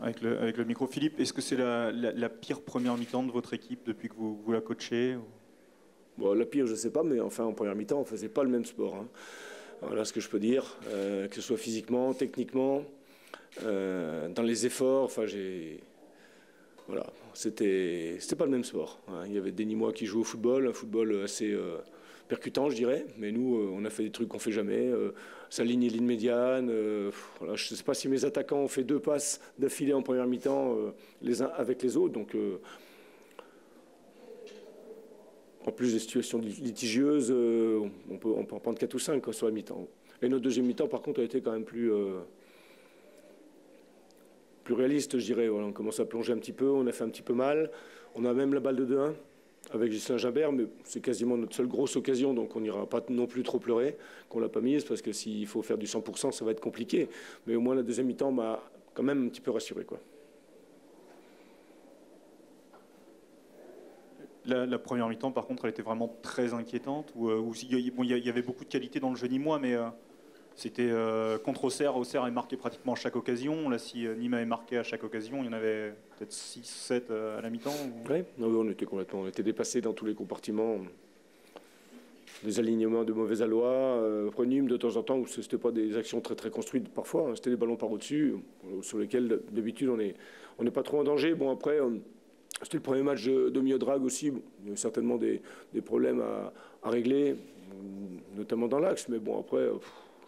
Avec le, micro. Philippe, est-ce que c'est la, pire première mi-temps de votre équipe depuis que vous, la coachez Bon, la pire, je ne sais pas, mais enfin, en première mi-temps, on ne faisait pas le même sport. Hein. Voilà ce que je peux dire, euh, que ce soit physiquement, techniquement, euh, dans les efforts. Enfin, j'ai. Voilà, c'était, pas le même sport. Hein. Il y avait des Nîmois qui jouaient au football, un football assez. Euh, percutant, je dirais. Mais nous, euh, on a fait des trucs qu'on fait jamais. Euh, s'aligner ligne médiane. Euh, je ne sais pas si mes attaquants ont fait deux passes d'affilée en première mi-temps les uns avec les autres. Donc, en plus des situations litigieuses, on peut, en prendre 4 ou 5 sur la mi-temps. Et notre deuxième mi-temps, par contre, a été quand même plus, plus réaliste, je dirais. on commence à plonger un petit peu, on a fait un petit peu mal. On a même la balle de 2-1 avec Gislain Jabert, mais c'est quasiment notre seule grosse occasion, donc on n'ira pas non plus trop pleurer qu'on l'a pas mise, parce que s'il faut faire du 100%, ça va être compliqué. Mais au moins la deuxième mi-temps m'a quand même un petit peu rassuré. Quoi. La, première mi-temps, par contre, elle était vraiment très inquiétante, où, euh, il y, avait beaucoup de qualité dans le jeu nîmois, mais... Euh, c'était euh, contre Auxerre. Auxerre est marqué pratiquement à chaque occasion. Là, si euh, Nîmes avait marqué à chaque occasion, il y en avait peut-être 6, 7 euh, à la mi-temps. Oui, on était complètement on était dépassé dans tous les compartiments. Des alignements de mauvais après Nîmes, de temps en temps, où ce n'était pas des actions très très construites parfois, hein. c'était des ballons par au-dessus, sur lesquels d'habitude on n'est pas trop en danger. Bon, après. C'était le premier match de Miodrag aussi. Il y a certainement des, problèmes à, régler, notamment dans l'axe. Mais bon, après,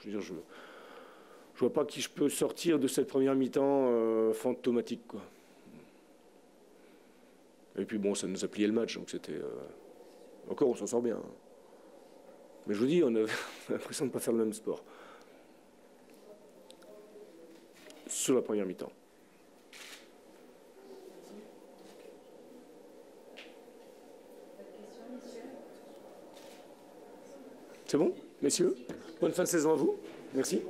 je veux dire, je vois pas qui je peux sortir de cette première mi-temps euh, fantomatique. Quoi. Et puis bon, ça nous a plié le match, donc c'était. Euh, encore, on s'en sort bien. Hein. Mais je vous dis, on a l'impression de ne pas faire le même sport. Sur la première mi-temps. C'est bon, messieurs Bonne fin de saison à vous. Merci.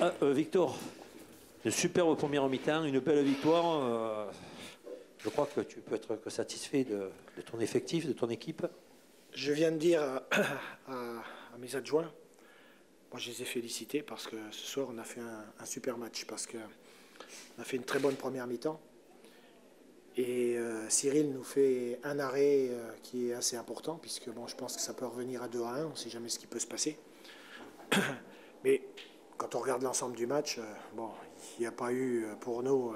Ah, euh, Victor, une superbe première mi-temps, une belle victoire. Euh, je crois que tu peux être satisfait de, ton effectif, de ton équipe. Je viens de dire à, mes adjoints, moi je les ai félicités parce que ce soir on a fait un, un super match, parce qu'on a fait une très bonne première mi-temps. Et euh, Cyril nous fait un arrêt euh, qui est assez important, puisque bon, je pense que ça peut revenir à 2 à 1, on ne sait jamais ce qui peut se passer. Mais quand on regarde l'ensemble du match, euh, bon, il n'y a pas eu pour nous,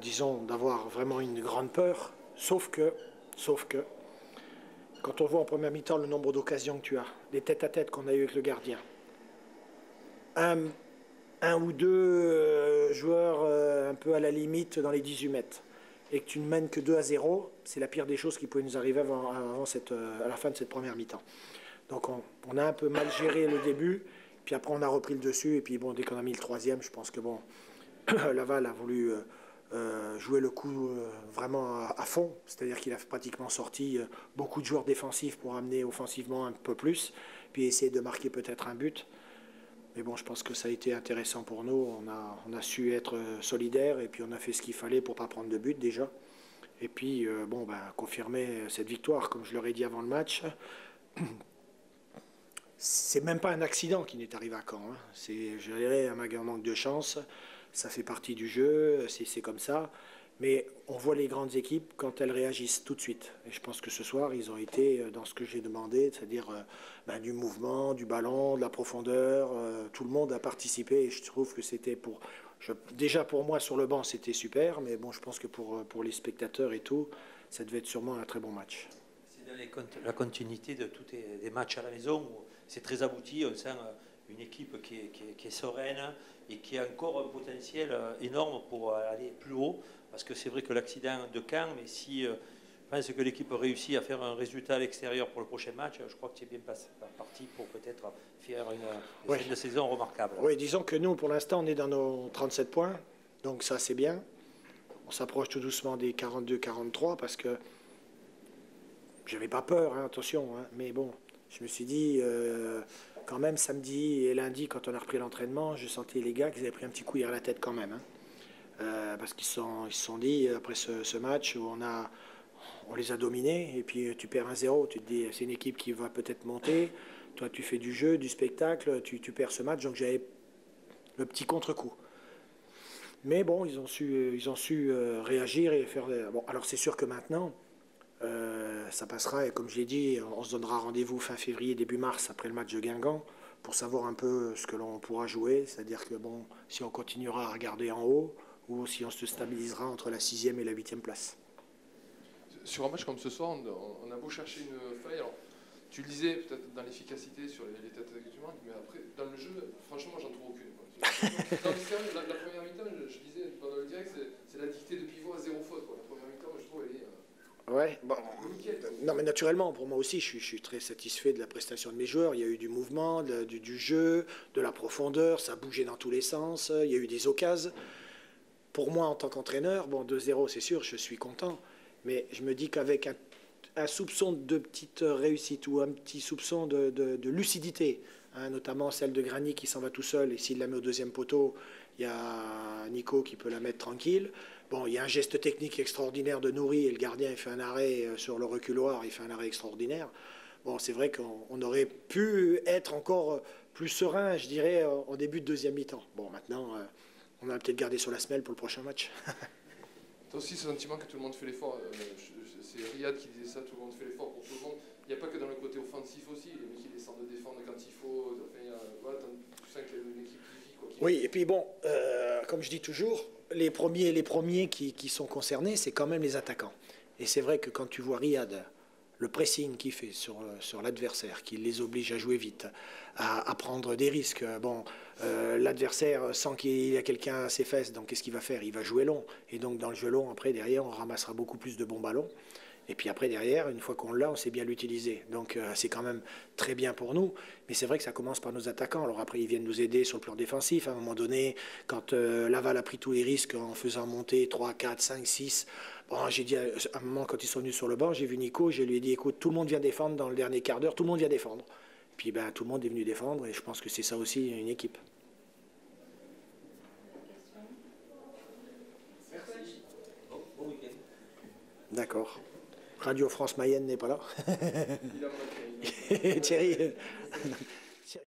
disons, d'avoir vraiment une grande peur, sauf que, sauf que, quand on voit en première mi-temps le nombre d'occasions que tu as, les tête-à-tête qu'on a eu avec le gardien, un ou deux joueurs un peu à la limite dans les 18 mètres, et que tu ne mènes que 2 à 0, c'est la pire des choses qui pouvait nous arriver avant, euh, à la fin de cette première mi-temps. Donc on, a un peu mal géré le début, puis après on a repris le dessus, et puis bon, dès qu'on a mis le troisième, je pense que bon, Laval a voulu euh, euh, jouer le coup vraiment à, fond, c'est-à-dire qu'il a pratiquement sorti beaucoup de joueurs défensifs pour amener offensivement un peu plus, puis essayer de marquer peut-être un but. Mais bon, je pense que ça a été intéressant pour nous. On a, on a su être solidaires et puis on a fait ce qu'il fallait pour ne pas prendre de but déjà. Et puis, euh, bon, ben, confirmer cette victoire, comme je leur ai dit avant le match. C'est même pas un accident qui n'est arrivé à Caen. Hein. C'est, je dirais, un manque de chance. Ça fait partie du jeu, c'est comme ça. Mais on voit les grandes équipes quand elles réagissent tout de suite. Et je pense que ce soir, ils ont été euh, dans ce que j'ai demandé, c'est-à-dire euh, ben, du mouvement, du ballon, de la profondeur. Euh, tout le monde a participé et je trouve que c'était pour. déjà pour moi sur le banc, c'était super, mais bon, je pense que pour, pour les spectateurs et tout, ça devait être sûrement un très bon match. C'est dans la continuité de tous les matchs à la maison c'est très abouti. On sent une équipe qui est, qui est sereine et qui a encore un potentiel énorme pour aller plus haut. Parce que c'est vrai que l'accident de Caen, mais si euh, je pense que l'équipe réussit à faire un résultat à l'extérieur pour le prochain match, je crois que c'est bien parti pour peut-être faire une, fin de saison remarquable. Oui, disons que nous, pour l'instant, on est dans nos 37 points, donc ça c'est bien. On s'approche tout doucement des 42-43 parce que j'avais pas peur, hein, attention, hein, mais bon, je me suis dit, euh, quand même, samedi et lundi, quand on a repris l'entraînement, je sentais les gars qu'ils avaient pris un petit coup à la tête quand même. Hein. Euh, parce qu'ils se sont dit, après ce, match, où on, a, on les a dominés, et puis tu perds un 0 tu te dis, c'est une équipe qui va peut-être monter, toi tu fais du jeu, du spectacle, tu, tu perds ce match, donc j'avais le petit contre-coup. Mais bon, ils ont su, ils ont su euh, réagir et faire. Bon, alors c'est sûr que maintenant, euh, ça passera, et comme je l'ai dit, on se donnera rendez-vous fin février, début mars, après le match de Guingamp, pour savoir un peu ce que l'on pourra jouer. C'est-à-dire que bon, si on continuera à regarder en haut, ou si on se stabilisera entre la sixième et la huitième place. Sur un match comme ce soir, on, a beau chercher une faille. Alors, tu le disais peut-être dans l'efficacité sur les, têtes mais après, dans le jeu, franchement, j'en trouve aucune. dans le la, la, première mi-temps, je, disais pendant le direct, c'est la dictée de pivot à zéro faute. La première mi-temps, je trouve, elle est. Euh, non mais naturellement, pour moi aussi, je suis, très satisfait de la prestation de mes joueurs. Il y a eu du mouvement, du, jeu, de la profondeur, ça bougé dans tous les sens, il y a eu des occasions. Pour moi, en tant qu'entraîneur, bon, 2-0, c'est sûr, je suis content. Mais je me dis qu'avec un, soupçon de petite réussite ou un petit soupçon de, lucidité, hein, notamment celle de Grani qui s'en va tout seul, et s'il la met au deuxième poteau, il y a Nico qui peut la mettre tranquille. Bon, il y a un geste technique extraordinaire de Nourri, et le gardien il fait un arrêt euh, sur le reculoir, il fait un arrêt extraordinaire. Bon, c'est vrai qu'on aurait pu être encore plus serein, je dirais, en début de deuxième mi-temps. Bon, maintenant... Euh, on va peut-être garder sur la semelle pour le prochain match. Tu as aussi ce sentiment que tout le monde fait l'effort. Euh, c'est Riyad qui disait ça, tout le monde fait l'effort pour tout le monde. Il n'y a pas que dans le côté offensif aussi, les mecs qui descendent de défendre quand il faut. Enfin, a, voilà, tu sens qu'il y a une équipe qui vit. Quoi, qui oui, et puis bon, euh, comme je dis toujours, les premiers, les premiers qui, sont concernés, c'est quand même les attaquants. Et c'est vrai que quand tu vois Riyad le pressing qu'il fait sur, sur l'adversaire, qui les oblige à jouer vite, à, à prendre des risques. Bon, euh, l'adversaire sent qu'il y a quelqu'un à ses fesses, donc qu'est-ce qu'il va faire? Il va jouer long. Et donc dans le jeu long, après, derrière, on ramassera beaucoup plus de bons ballons. Et puis après, derrière, une fois qu'on l'a, on sait bien l'utiliser. Donc euh, c'est quand même très bien pour nous. Mais c'est vrai que ça commence par nos attaquants. Alors après, ils viennent nous aider sur le plan défensif. À un moment donné, quand euh, Laval a pris tous les risques en faisant monter 3, 4, 5, 6, bon, j'ai dit à un moment, quand ils sont venus sur le banc, j'ai vu Nico, je lui ai dit, écoute, tout le monde vient défendre dans le dernier quart d'heure, tout le monde vient défendre. Puis ben, tout le monde est venu défendre et je pense que c'est ça aussi une équipe. D'accord. Radio France Mayenne n'est pas là. Thierry.